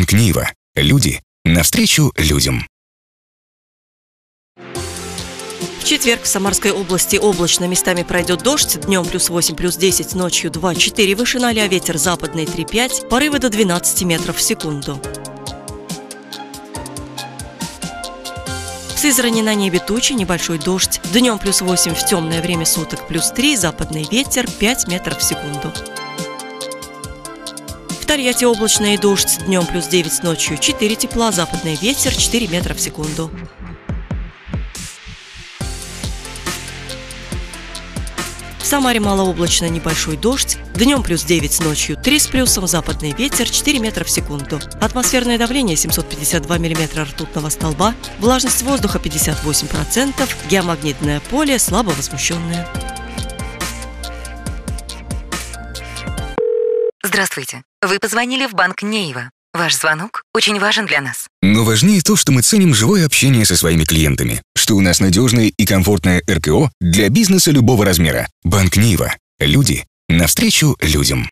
Банк Нива. Люди навстречу людям. В четверг в Самарской области облачно местами пройдет дождь, днем плюс 8, плюс 10, ночью 2-4 выше 0, а ветер западный 3-5, порывы до 12 метров в секунду. В Сызрани на небе тучи, небольшой дождь, днем плюс 8 в темное время суток, плюс 3, западный ветер 5 метров в секунду. Тольятти облачно и дождь, днем плюс 9, ночью 4 тепла, западный ветер 4 метра в секунду. В Самаре малооблачно небольшой дождь, днем плюс 9 ночью 3 с плюсом, западный ветер 4 метра в секунду. Атмосферное давление 752 миллиметра ртутного столба, влажность воздуха 58%, геомагнитное поле слабо возмущенное. Здравствуйте. Вы позвонили в банк Нейва. Ваш звонок очень важен для нас. Но важнее то, что мы ценим живое общение со своими клиентами, что у нас надежное и комфортное РКО для бизнеса любого размера. Банк Нива. Люди навстречу людям.